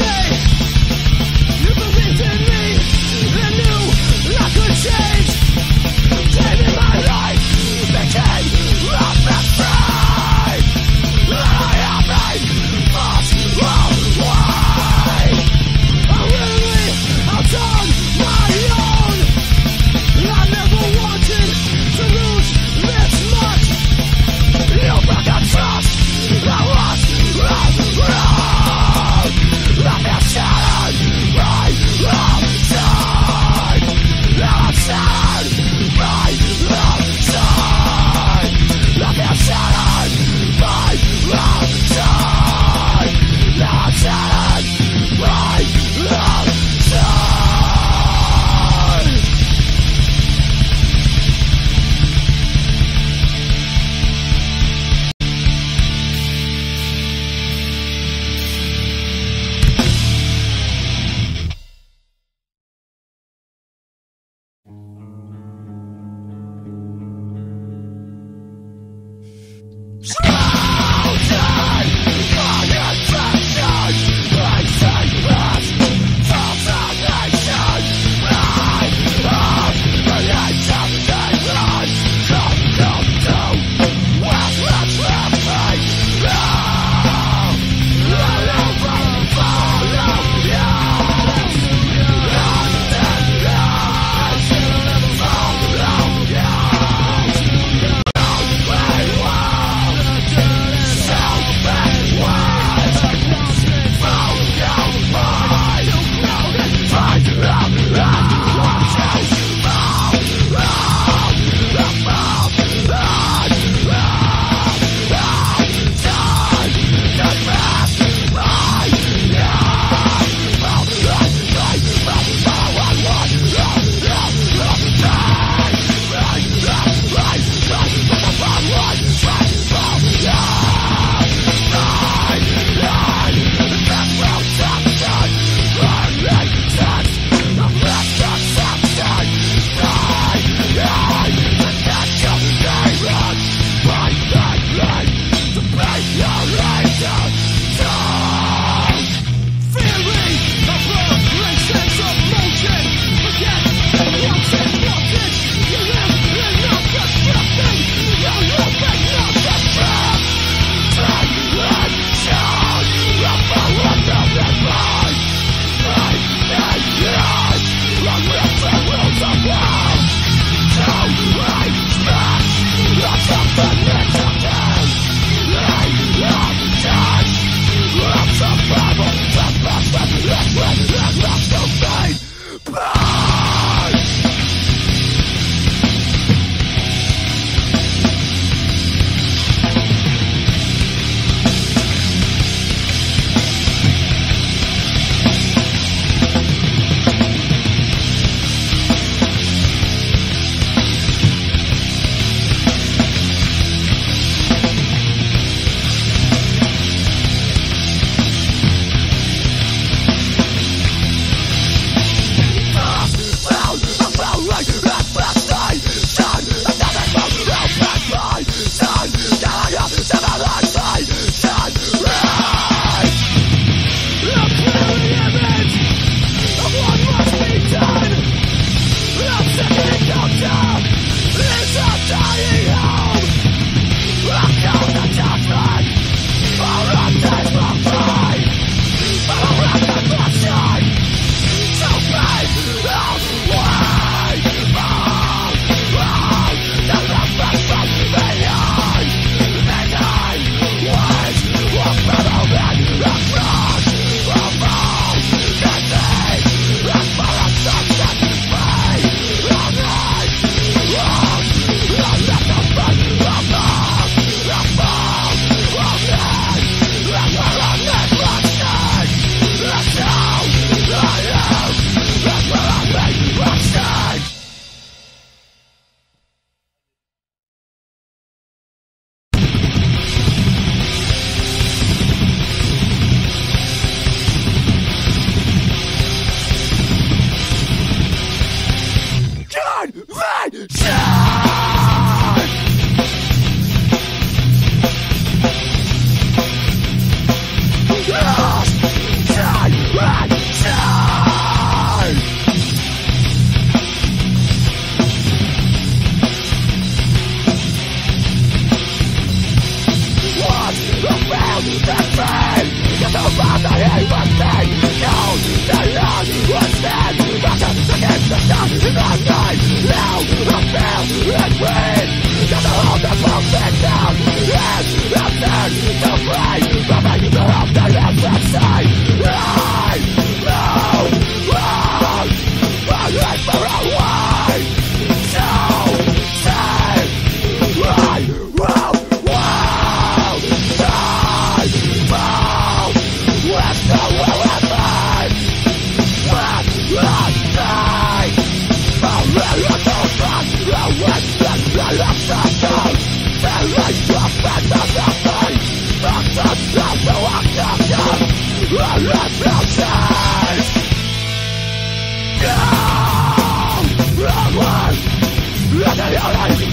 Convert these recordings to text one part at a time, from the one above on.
day.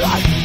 Life!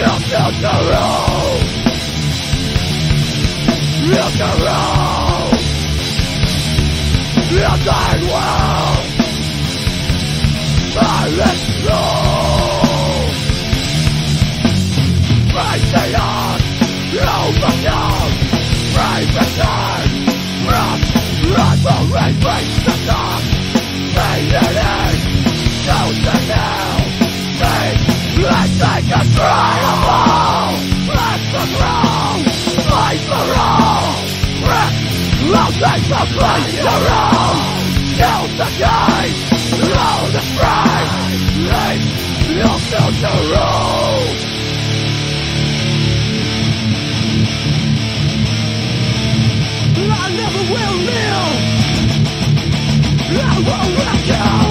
Look around Look around Look at well I let go Like the flames around the time Now the pride Life lost on the I never will kneel. I won't let go.